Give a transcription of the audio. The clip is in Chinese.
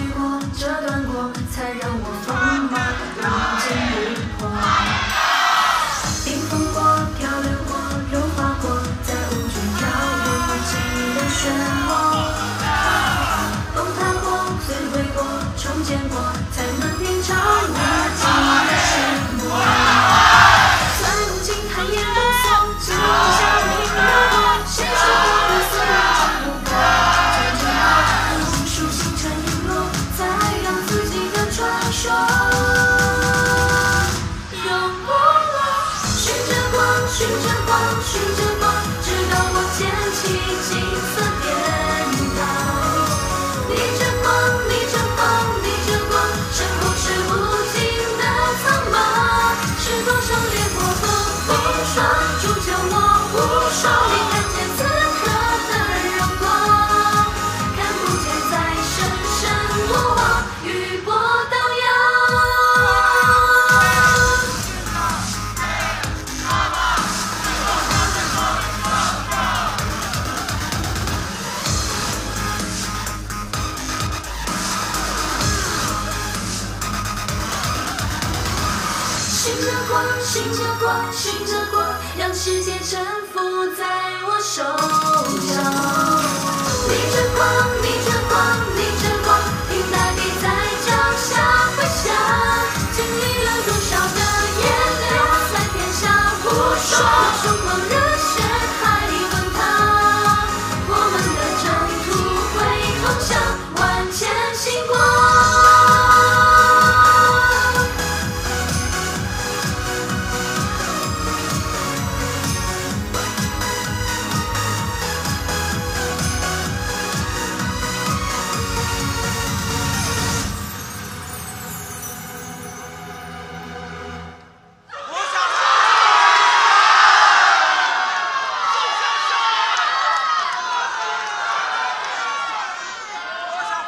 you 循着光，循着光，直到我捡起金色天堂。逆着光，逆着光，逆着光，身后是无尽的苍茫，是多少烈火和风霜，铸就我无双。你看见此刻的荣光，看不见在深深过往与过。寻着光，寻着光，寻着光，让世界沉浮在我手。